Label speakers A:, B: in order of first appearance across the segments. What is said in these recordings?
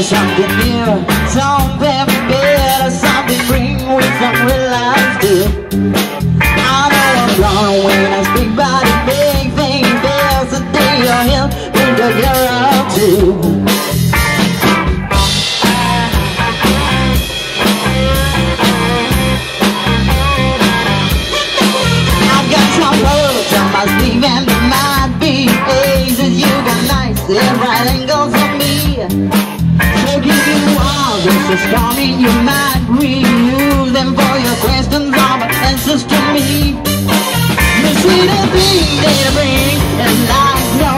A: for something new, something better, something bring with some real life too. I know I'm gonna win, I speak about the big thing, there's a day you're here, think that you're up to. I've in your mind, reuse them for your questions or my answers to me. You see the thing that I bring and like no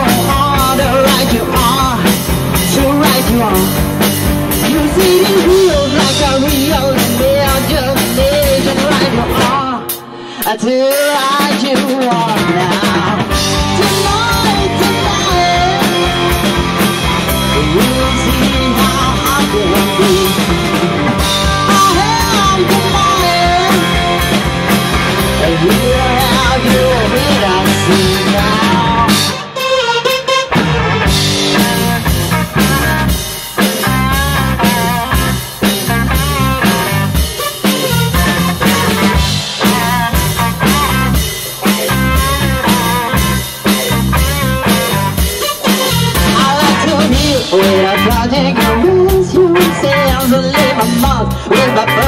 A: other right you are, so right you are. You see these wheels like a real and they're just legend right you are. Until I you are now. I to convince you yourselves to leave a mark with a